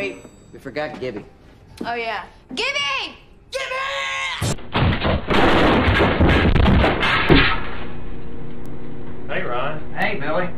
wait, we forgot Gibby. Oh yeah. Gibby! Gibby! Hey, Ron. Hey, Billy.